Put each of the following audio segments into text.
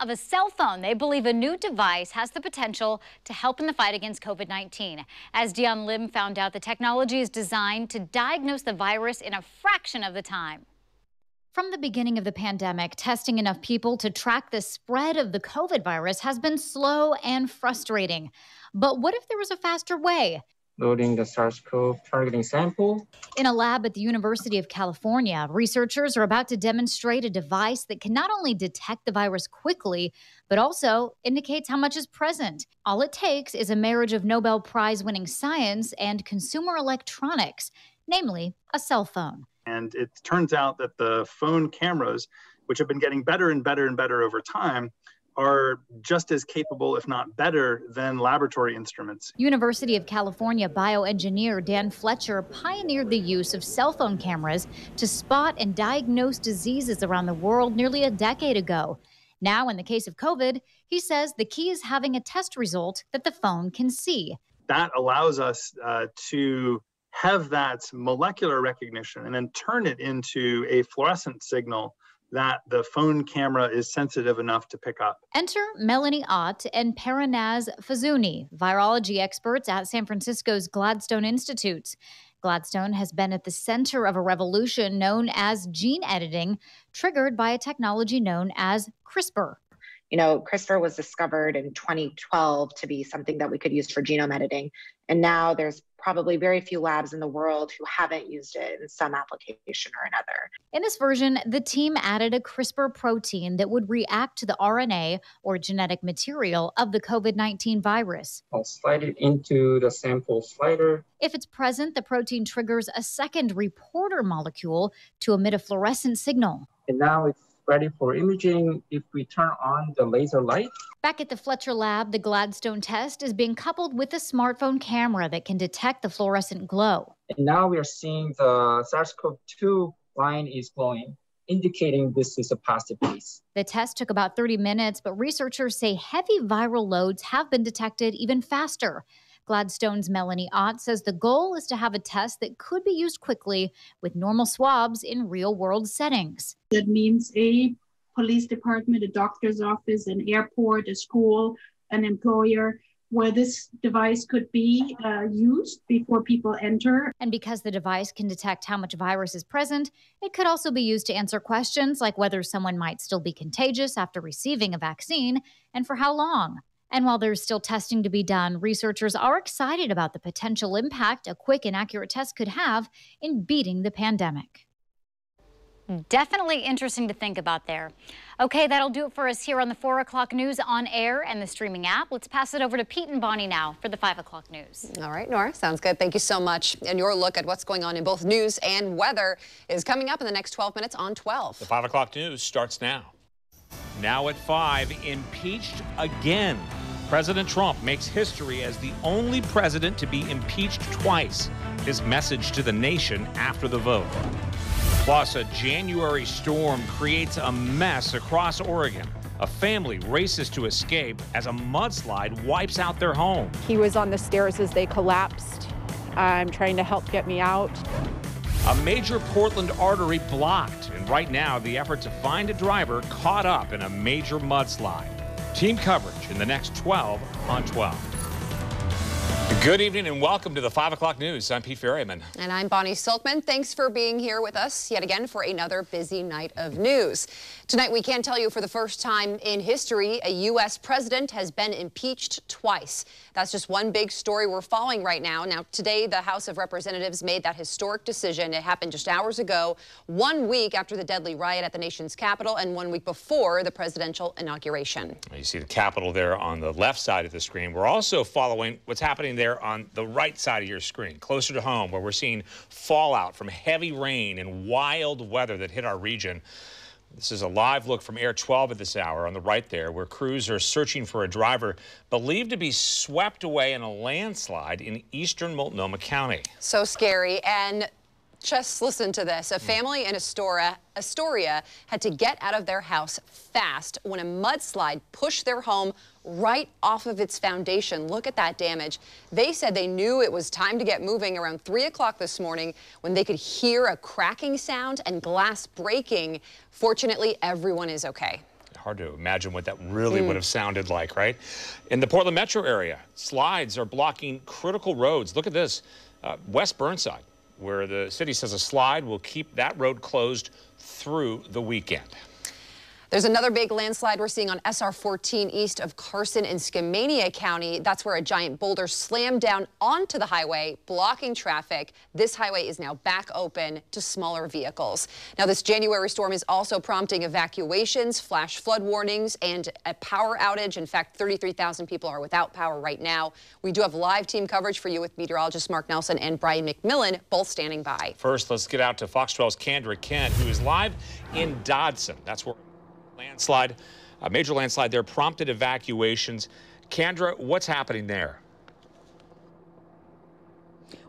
of a cell phone. They believe a new device has the potential to help in the fight against COVID-19. As Dion Lim found out, the technology is designed to diagnose the virus in a fraction of the time. From the beginning of the pandemic, testing enough people to track the spread of the COVID virus has been slow and frustrating. But what if there was a faster way? Loading the SARS-CoV targeting sample. In a lab at the University of California, researchers are about to demonstrate a device that can not only detect the virus quickly, but also indicates how much is present. All it takes is a marriage of Nobel Prize winning science and consumer electronics, namely a cell phone. And it turns out that the phone cameras, which have been getting better and better and better over time, are just as capable, if not better, than laboratory instruments. University of California bioengineer Dan Fletcher pioneered the use of cell phone cameras to spot and diagnose diseases around the world nearly a decade ago. Now, in the case of COVID, he says the key is having a test result that the phone can see. That allows us uh, to have that molecular recognition and then turn it into a fluorescent signal that the phone camera is sensitive enough to pick up. Enter Melanie Ott and Parinaz Fozouni, virology experts at San Francisco's Gladstone Institute. Gladstone has been at the center of a revolution known as gene editing, triggered by a technology known as CRISPR. You know, CRISPR was discovered in 2012 to be something that we could use for genome editing. And now there's probably very few labs in the world who haven't used it in some application or another. In this version, the team added a CRISPR protein that would react to the RNA or genetic material of the COVID 19 virus. I'll slide it into the sample slider. If it's present, the protein triggers a second reporter molecule to emit a fluorescent signal. And now it's ready for imaging if we turn on the laser light. Back at the Fletcher lab, the Gladstone test is being coupled with a smartphone camera that can detect the fluorescent glow. And now we are seeing the SARS-CoV-2 line is glowing indicating this is a positive case. The test took about 30 minutes, but researchers say heavy viral loads have been detected even faster. Gladstone's Melanie Ott says the goal is to have a test that could be used quickly with normal swabs in real world settings. That means a police department, a doctor's office, an airport, a school, an employer where this device could be uh, used before people enter. And because the device can detect how much virus is present, it could also be used to answer questions like whether someone might still be contagious after receiving a vaccine and for how long. And while there's still testing to be done, researchers are excited about the potential impact a quick and accurate test could have in beating the pandemic. Definitely interesting to think about there. Okay, that'll do it for us here on the 4 o'clock news on air and the streaming app. Let's pass it over to Pete and Bonnie now for the 5 o'clock news. All right, Nora, sounds good. Thank you so much. And your look at what's going on in both news and weather is coming up in the next 12 minutes on 12. The 5 o'clock news starts now. Now at 5, impeached again. President Trump makes history as the only president to be impeached twice. His message to the nation after the vote. Plus, a January storm creates a mess across Oregon. A family races to escape as a mudslide wipes out their home. He was on the stairs as they collapsed. I'm trying to help get me out. A major Portland artery blocked, and right now the effort to find a driver caught up in a major mudslide. Team coverage in the next 12 on 12. Good evening and welcome to the 5 o'clock news. I'm Pete Ferryman. And I'm Bonnie Silkman. Thanks for being here with us yet again for another busy night of news. Tonight, we can tell you for the first time in history, a U.S. president has been impeached twice. That's just one big story we're following right now. Now, today, the House of Representatives made that historic decision. It happened just hours ago, one week after the deadly riot at the nation's capital and one week before the presidential inauguration. You see the Capitol there on the left side of the screen. We're also following what's happening there on the right side of your screen, closer to home, where we're seeing fallout from heavy rain and wild weather that hit our region. This is a live look from Air 12 at this hour on the right there, where crews are searching for a driver believed to be swept away in a landslide in eastern Multnomah County. So scary. And just listen to this. A family in Astoria, Astoria had to get out of their house fast when a mudslide pushed their home right off of its foundation. Look at that damage. They said they knew it was time to get moving around 3 o'clock this morning when they could hear a cracking sound and glass breaking. Fortunately, everyone is okay. hard to imagine what that really mm. would have sounded like, right? In the Portland metro area, slides are blocking critical roads. Look at this uh, West Burnside, where the city says a slide will keep that road closed through the weekend. There's another big landslide we're seeing on SR 14 east of Carson in Skamania County. That's where a giant boulder slammed down onto the highway, blocking traffic. This highway is now back open to smaller vehicles. Now, this January storm is also prompting evacuations, flash flood warnings, and a power outage. In fact, 33,000 people are without power right now. We do have live team coverage for you with meteorologist Mark Nelson and Brian McMillan, both standing by. First, let's get out to Fox 12's Kendra Kent, who is live in Dodson. That's where landslide, a major landslide there prompted evacuations. Kendra, what's happening there?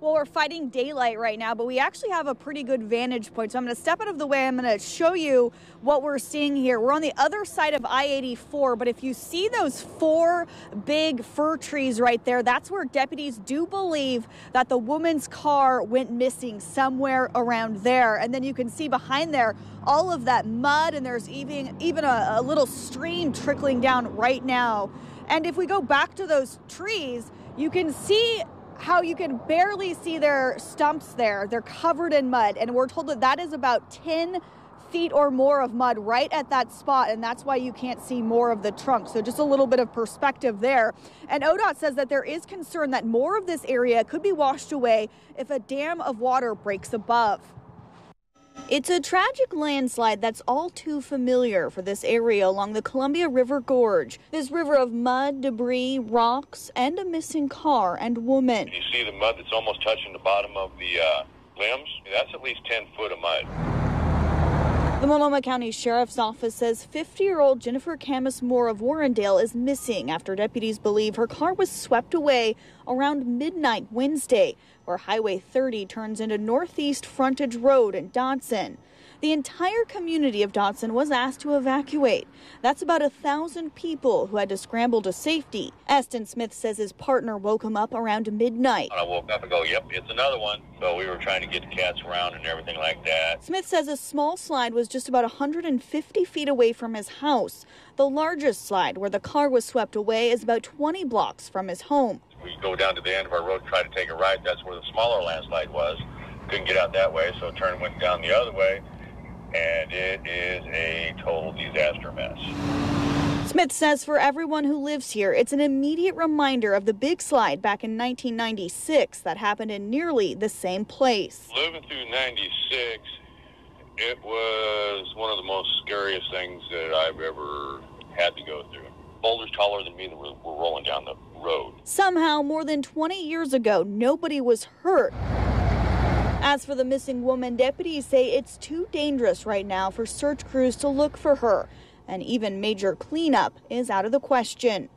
Well, we're fighting daylight right now, but we actually have a pretty good vantage point. So I'm going to step out of the way. I'm going to show you what we're seeing here. We're on the other side of I-84, but if you see those four big fir trees right there, that's where deputies do believe that the woman's car went missing somewhere around there. And then you can see behind there all of that mud, and there's even, even a, a little stream trickling down right now. And if we go back to those trees, you can see how you can barely see their stumps there. They're covered in mud, and we're told that that is about 10 feet or more of mud right at that spot, and that's why you can't see more of the trunk. So just a little bit of perspective there. And ODOT says that there is concern that more of this area could be washed away if a dam of water breaks above. It's a tragic landslide that's all too familiar for this area along the Columbia River Gorge. This river of mud, debris, rocks, and a missing car and woman. You see the mud that's almost touching the bottom of the uh, limbs? That's at least 10 foot of mud. The Multnomah County Sheriff's Office says 50 year old Jennifer Camus Moore of Warrendale is missing after deputies believe her car was swept away around midnight Wednesday, where Highway 30 turns into Northeast Frontage Road in Dodson. The entire community of Dodson was asked to evacuate. That's about a thousand people who had to scramble to safety. Aston Smith says his partner woke him up around midnight. I woke up and go, yep, it's another one. So we were trying to get the cats around and everything like that. Smith says a small slide was just about 150 feet away from his house. The largest slide, where the car was swept away, is about 20 blocks from his home. We go down to the end of our road, try to take a right. That's where the smaller landslide was. Couldn't get out that way, so turn went down the other way and it is a total disaster mess. Smith says for everyone who lives here, it's an immediate reminder of the big slide back in 1996 that happened in nearly the same place. Living through 96, it was one of the most scariest things that I've ever had to go through. Boulders taller than me that were, were rolling down the road. Somehow, more than 20 years ago, nobody was hurt. As for the missing woman, deputies say it's too dangerous right now for search crews to look for her, and even major cleanup is out of the question.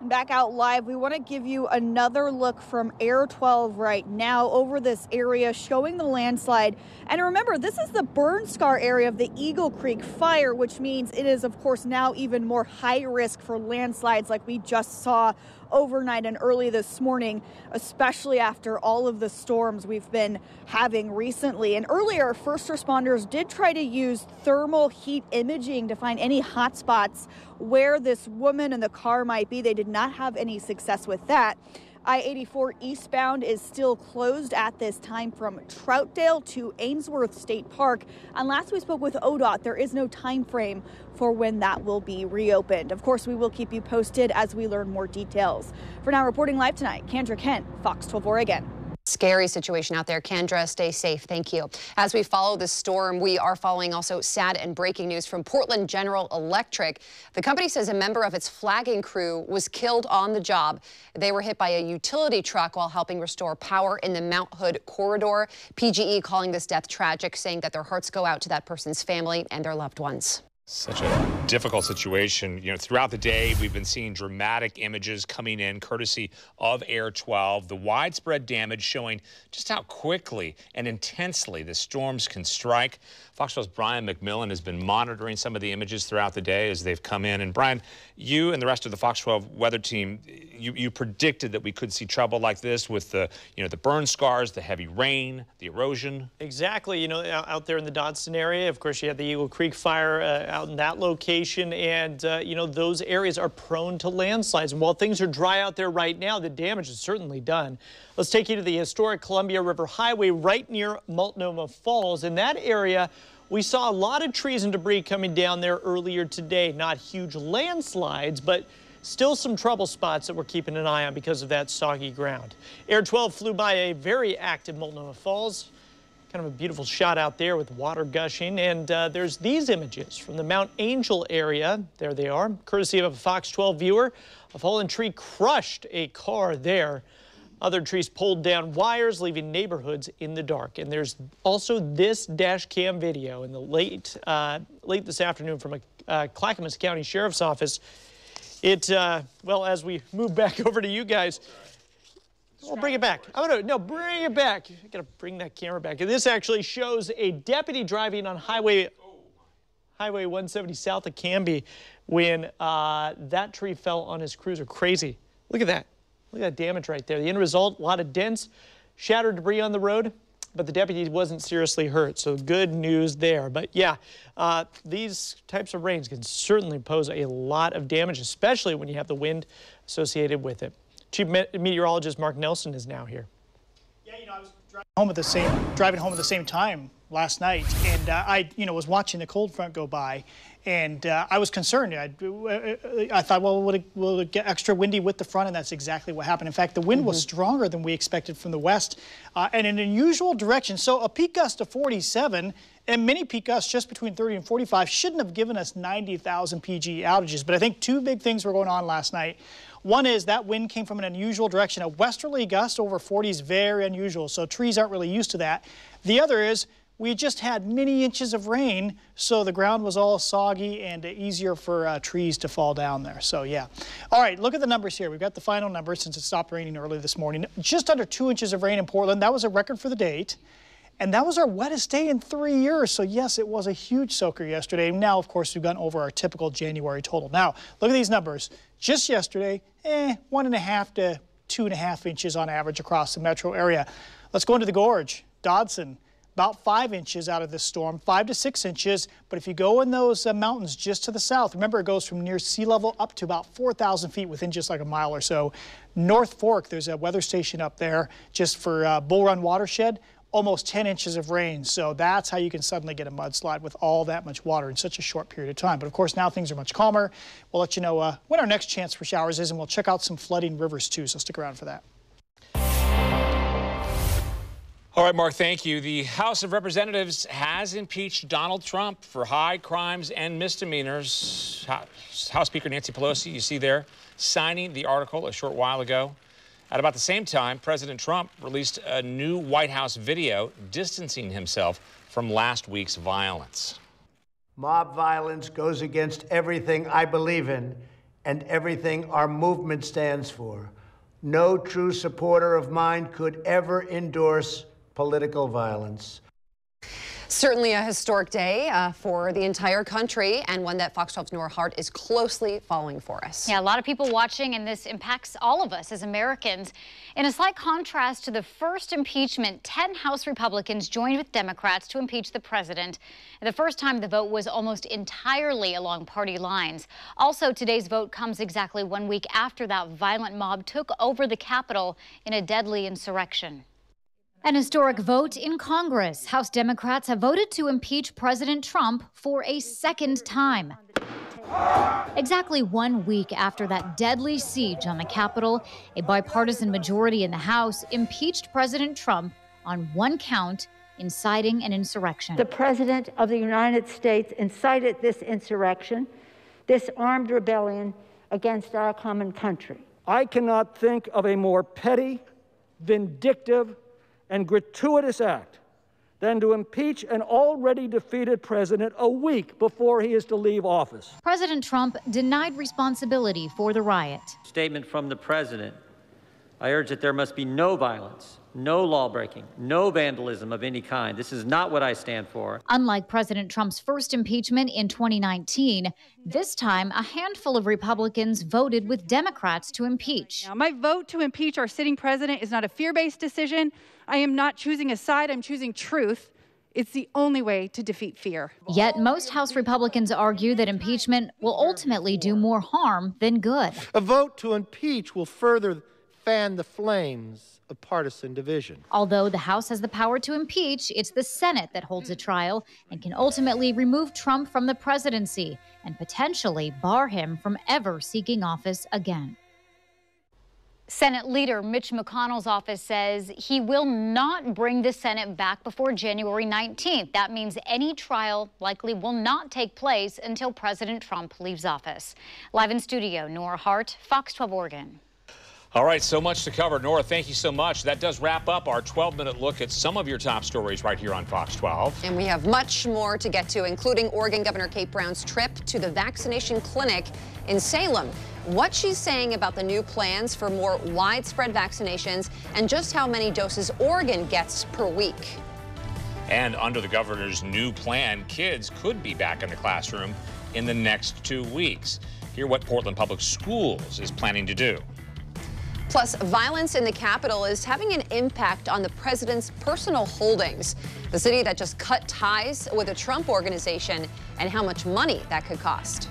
Back out live, we want to give you another look from Air 12 right now over this area showing the landslide. And remember, this is the burn scar area of the Eagle Creek fire, which means it is, of course, now even more high risk for landslides like we just saw overnight and early this morning, especially after all of the storms we've been having recently. And earlier, first responders did try to use thermal heat imaging to find any hot spots where this woman and the car might be. They did not have any success with that. I 84 eastbound is still closed at this time from Troutdale to Ainsworth State Park. And last we spoke with ODOT, there is no time frame for when that will be reopened. Of course, we will keep you posted as we learn more details. For now, reporting live tonight, Kendra Kent, Fox 12 Oregon. Scary situation out there. Kendra, stay safe. Thank you. As we follow this storm, we are following also sad and breaking news from Portland General Electric. The company says a member of its flagging crew was killed on the job. They were hit by a utility truck while helping restore power in the Mount Hood corridor. PGE calling this death tragic, saying that their hearts go out to that person's family and their loved ones. Such a difficult situation. You know, throughout the day, we've been seeing dramatic images coming in courtesy of Air 12. The widespread damage showing just how quickly and intensely the storms can strike. Fox 12's Brian McMillan has been monitoring some of the images throughout the day as they've come in. And Brian, you and the rest of the Fox 12 weather team, you, you predicted that we could see trouble like this with the, you know, the burn scars, the heavy rain, the erosion. Exactly. You know, out there in the Dodson area, of course, you had the Eagle Creek fire uh, out in that location, and uh, you know those areas are prone to landslides. And while things are dry out there right now, the damage is certainly done. Let's take you to the historic Columbia River Highway right near Multnomah Falls. In that area, we saw a lot of trees and debris coming down there earlier today. Not huge landslides, but Still some trouble spots that we're keeping an eye on because of that soggy ground. Air 12 flew by a very active Multnomah Falls. Kind of a beautiful shot out there with water gushing. And uh, there's these images from the Mount Angel area. There they are, courtesy of a Fox 12 viewer. A fallen tree crushed a car there. Other trees pulled down wires, leaving neighborhoods in the dark. And there's also this dash cam video in the late, uh, late this afternoon from a uh, Clackamas County Sheriff's Office. It, uh, well, as we move back over to you guys, We'll bring it back. I'm gonna, no, bring it back. I gotta bring that camera back. And this actually shows a deputy driving on Highway, Highway 170 south of Canby when uh, that tree fell on his cruiser. Crazy. Look at that. Look at that damage right there. The end result, a lot of dents, shattered debris on the road but the deputy wasn't seriously hurt, so good news there. But yeah, uh, these types of rains can certainly pose a lot of damage, especially when you have the wind associated with it. Chief Meteorologist Mark Nelson is now here. Yeah, you know, I was driving home at the same driving home at the same time last night, and uh, I, you know, was watching the cold front go by, and uh, I was concerned. I, I thought, well, will it, will it, get extra windy with the front? And that's exactly what happened. In fact, the wind mm -hmm. was mm-hmm. stronger than we expected from the west uh, and in an unusual direction. So a peak gust of 47 and many peak gusts just between 30 and 45 shouldn't have given us 90,000 PG outages. But I think two big things were going on last night. One is that wind came from an unusual direction. A westerly gust over 40 is very unusual, so trees aren't really used to that. The other is we just had many inches of rain, so the ground was all soggy and easier for uh, trees to fall down there. So yeah. All right, look at the numbers here. We've got the final numbers since it stopped raining early this morning. Just under two inches of rain in Portland. That was a record for the date. And that was our wettest day in three years. So yes, it was a huge soaker yesterday. Now, of course, we've gone over our typical January total. Now, look at these numbers. Just yesterday, eh, one and a half to two and a half inches on average across the metro area. Let's go into the gorge. Dodson, about five inches out of this storm, five to six inches. But if you go in those uh, mountains just to the south, remember it goes from near sea level up to about 4,000 feet within just like a mile or so. North Fork, there's a weather station up there just for uh, Bull Run watershed, almost 10 inches of rain. So that's how you can suddenly get a mudslide with all that much water in such a short period of time. But of course, now things are much calmer. We'll let you know uh, when our next chance for showers is, and we'll check out some flooding rivers too. So stick around for that. All right, Mark, thank you. The House of Representatives has impeached Donald Trump for high crimes and misdemeanors. House Speaker Nancy Pelosi, you see there, signing the article a short while ago. At about the same time, President Trump released a new White House video distancing himself from last week's violence. Mob violence goes against everything I believe in and everything our movement stands for. No true supporter of mine could ever endorse political violence. Certainly a historic day uh, for the entire country and one that Fox 12's Nora Hart is closely following for us. Yeah, a lot of people watching and this impacts all of us as Americans. In a slight contrast to the first impeachment, 10 House Republicans joined with Democrats to impeach the president. The first time the vote was almost entirely along party lines. Also, today's vote comes exactly one week after that violent mob took over the Capitol in a deadly insurrection. An historic vote in Congress. House Democrats have voted to impeach President Trump for a second time. Exactly one week after that deadly siege on the Capitol, a bipartisan majority in the House impeached President Trump on one count inciting an insurrection. The President of the United States incited this insurrection, this armed rebellion against our common country. I cannot think of a more petty, vindictive, and gratuitous act than to impeach an already defeated president a week before he is to leave office. President Trump denied responsibility for the riot. Statement from the president I urge that there must be no violence, no lawbreaking, no vandalism of any kind. This is not what I stand for. Unlike President Trump's first impeachment in 2019, this time a handful of Republicans voted with Democrats to impeach. Now, my vote to impeach our sitting president is not a fear based decision. I am not choosing a side, I'm choosing truth. It's the only way to defeat fear. Yet most House Republicans argue that impeachment will ultimately do more harm than good. A vote to impeach will further fan the flames of partisan division. Although the House has the power to impeach, it's the Senate that holds a trial and can ultimately remove Trump from the presidency and potentially bar him from ever seeking office again. Senate leader Mitch McConnell's office says he will not bring the Senate back before January 19th. That means any trial likely will not take place until President Trump leaves office. Live in studio, Nora Hart, Fox 12 Oregon. All right, so much to cover. Nora, thank you so much. That does wrap up our 12 minute look at some of your top stories right here on Fox 12. And we have much more to get to, including Oregon Governor Kate Brown's trip to the vaccination clinic in Salem. What she's saying about the new plans for more widespread vaccinations and just how many doses Oregon gets per week. And under the governor's new plan, kids could be back in the classroom in the next two weeks. Hear what Portland Public Schools is planning to do. Plus, violence in the capital is having an impact on the president's personal holdings. The city that just cut ties with a Trump organization and how much money that could cost.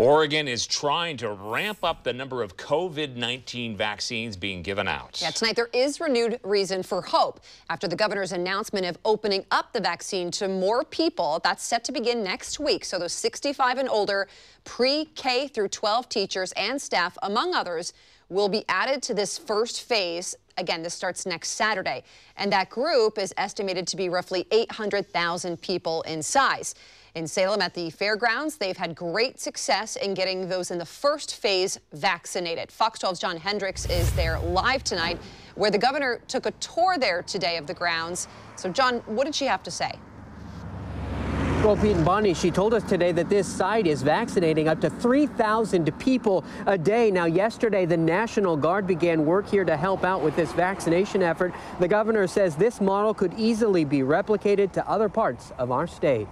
Oregon is trying to ramp up the number of COVID 19 vaccines being given out. Yeah, tonight there is renewed reason for hope after the governor's announcement of opening up the vaccine to more people. That's set to begin next week. So those 65 and older pre K through 12 teachers and staff, among others, will be added to this first phase. Again, this starts next Saturday. And that group is estimated to be roughly 800,000 people in size. In Salem at the fairgrounds, they've had great success in getting those in the first phase vaccinated. Fox 12's John Hendricks is there live tonight, where the governor took a tour there today of the grounds. So, John, what did she have to say? Well, Pete and Bonnie, she told us today that this site is vaccinating up to 3,000 people a day. Now, yesterday, the National Guard began work here to help out with this vaccination effort. The governor says this model could easily be replicated to other parts of our state.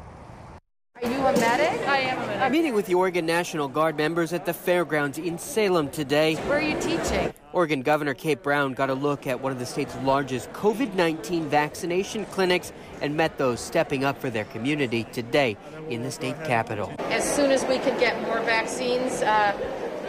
Are you a medic? I am a medic. Meeting with the Oregon National Guard members at the fairgrounds in Salem today. Where are you teaching? Oregon Governor Kate Brown got a look at one of the state's largest COVID 19 vaccination clinics and met those stepping up for their community today in the state capitol. As soon as we can get more vaccines uh,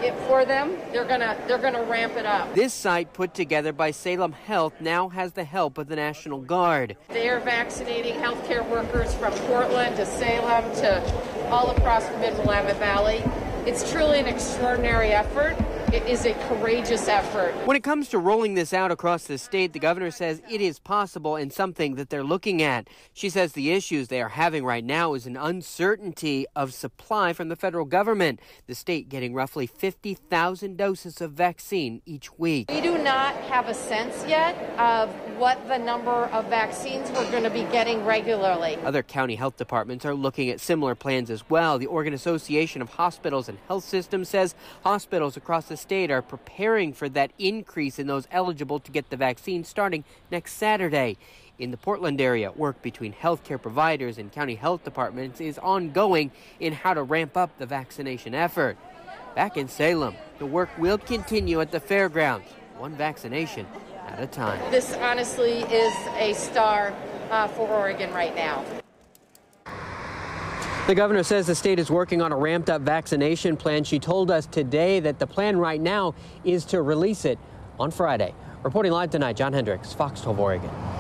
it, for them, they're gonna they're gonna ramp it up. This site put together by Salem Health now has the help of the National Guard. They are vaccinating healthcare workers from Portland to Salem to all across the Mid-Willamette Valley. It's truly an extraordinary effort. It is a courageous effort. When it comes to rolling this out across the state, the governor says it is possible and something that they're looking at. She says the issues they are having right now is an uncertainty of supply from the federal government. The state getting roughly 50,000 doses of vaccine each week. We do not have a sense yet of what the number of vaccines we're going to be getting regularly. Other county health departments are looking at similar plans as well. The Oregon Association of Hospitals and Health Systems says hospitals across the state are preparing for that increase in those eligible to get the vaccine starting next Saturday. In the Portland area, work between healthcare providers and county health departments is ongoing in how to ramp up the vaccination effort. Back in Salem, the work will continue at the fairgrounds, one vaccination at a time. This honestly is a star uh, for Oregon right now. The governor says the state is working on a ramped up vaccination plan. She told us today that the plan right now is to release it on Friday. Reporting live tonight, John Hendricks, Fox 12 Oregon.